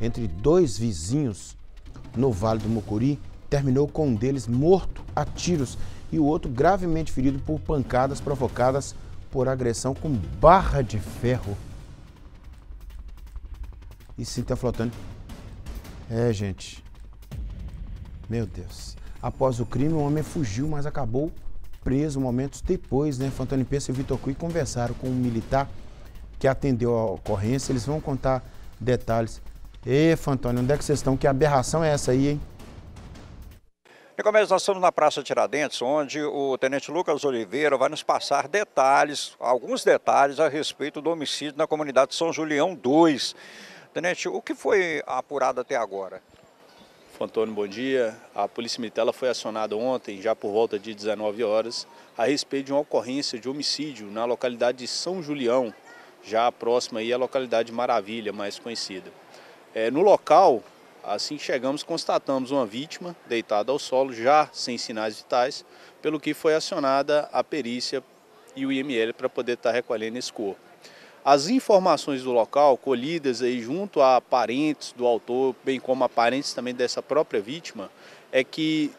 entre dois vizinhos no Vale do Mucuri terminou com um deles morto a tiros e o outro gravemente ferido por pancadas provocadas por agressão com barra de ferro. E tá flotando. É, gente. Meu Deus. Após o crime, o homem fugiu, mas acabou preso momentos depois, né? Fantoni Peça e Vitor Cui conversaram com um militar que atendeu a ocorrência. Eles vão contar detalhes. Ê, Fantônio, onde é que vocês estão? Que aberração é essa aí, hein? Nicomedes, nós estamos na Praça Tiradentes, onde o Tenente Lucas Oliveira vai nos passar detalhes, alguns detalhes a respeito do homicídio na comunidade São Julião 2. Tenente, o que foi apurado até agora? Antônio, bom dia. A Polícia Militar foi acionada ontem, já por volta de 19 horas, a respeito de uma ocorrência de homicídio na localidade de São Julião, já próxima aí à localidade de Maravilha, mais conhecida. É, no local, Assim que chegamos, constatamos uma vítima deitada ao solo, já sem sinais vitais, pelo que foi acionada a perícia e o IML para poder estar recolhendo esse corpo. As informações do local, colhidas aí junto a parentes do autor, bem como a parentes também dessa própria vítima, é que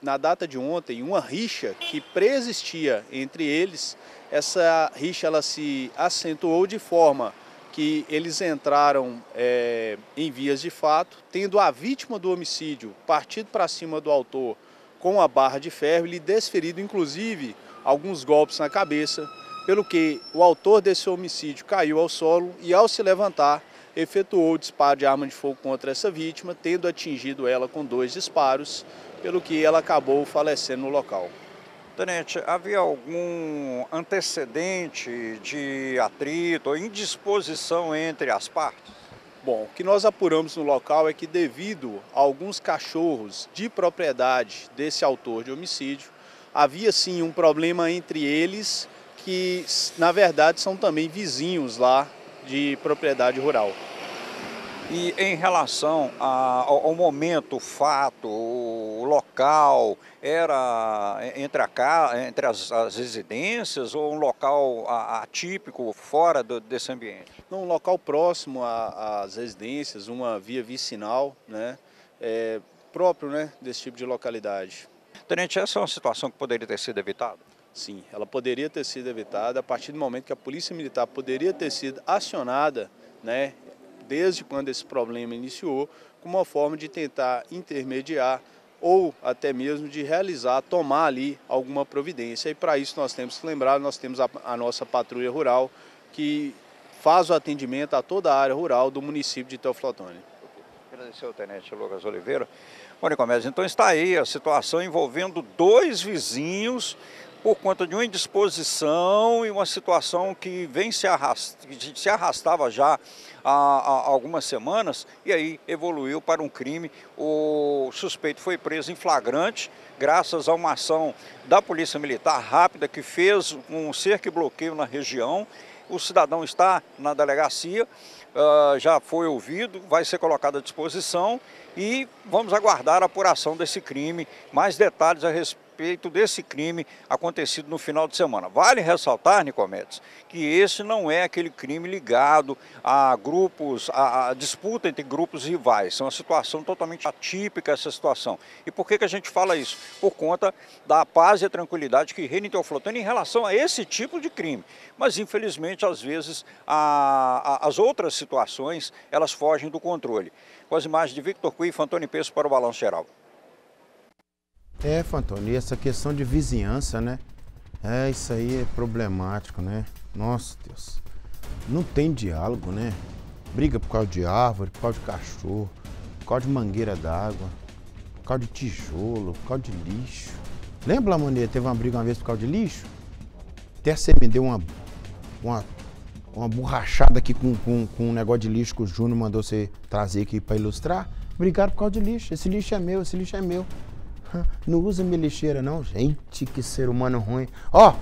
na data de ontem, uma rixa que preexistia entre eles, essa rixa ela se acentuou de forma que eles entraram é, em vias de fato, tendo a vítima do homicídio partido para cima do autor com a barra de ferro e lhe desferido, inclusive, alguns golpes na cabeça, pelo que o autor desse homicídio caiu ao solo e, ao se levantar, efetuou o disparo de arma de fogo contra essa vítima, tendo atingido ela com dois disparos, pelo que ela acabou falecendo no local. Tenente, havia algum antecedente de atrito ou indisposição entre as partes? Bom, o que nós apuramos no local é que devido a alguns cachorros de propriedade desse autor de homicídio, havia sim um problema entre eles que na verdade são também vizinhos lá de propriedade rural. E em relação a, ao, ao, momento, o fato, o local, era entre, a, entre as, as residências ou um local atípico, fora do, desse ambiente? Não, um local próximo às residências, uma via vicinal, né, é, próprio né, desse tipo de localidade. Tenente, essa é uma situação que poderia ter sido evitada? Sim, ela poderia ter sido evitada a partir do momento que a Polícia Militar poderia ter sido acionada né, desde quando esse problema iniciou, como uma forma de tentar intermediar ou até mesmo de realizar, tomar ali alguma providência. E para isso nós temos que lembrar, nós temos a, a, nossa patrulha rural que faz o atendimento a toda a área rural do município de Teoflotone. Agradecer ao Tenente Lucas Oliveira. Bom, Nicomedes, então está aí a situação envolvendo dois vizinhos por conta de uma indisposição e uma situação que vem se, se arrastava já há, há, algumas semanas e aí evoluiu para um crime. O suspeito foi preso em flagrante, graças a uma ação da Polícia Militar rápida que fez um cerco e bloqueio na região. O cidadão está na delegacia, uh, já foi ouvido, vai ser colocado à disposição e vamos aguardar a apuração desse crime. Mais detalhes a respeito respeito desse crime acontecido no final de semana. Vale ressaltar, Nicomedes, que esse não é aquele crime ligado a grupos, a, a disputa entre grupos rivais. É uma situação totalmente atípica essa situação. E por que, que a gente fala isso? Por conta da paz e a tranquilidade que reina em Teoflotano em relação a esse tipo de crime. Mas, infelizmente, às vezes, a, a, as outras situações, elas fogem do controle. Com as imagens de Victor Cui e Fantoni Peço para o Balanço Geral. É, Fantoni, essa questão de vizinhança, né? É, isso aí é problemático, né? Nossa Deus. Não tem diálogo, né? Briga por causa de árvore, por causa de cachorro, por causa de mangueira d'água, por causa de tijolo, por causa de lixo. Lembra, Lamonia, teve uma briga uma vez por causa de lixo? Até você me deu uma, uma, uma borrachada aqui com, com, com um negócio de lixo que o Júnior mandou você trazer aqui para ilustrar. Brigaram por causa de lixo. Esse lixo é meu, esse lixo é meu. Não usa minha lixeira, não. Gente, que ser humano ruim. Ó,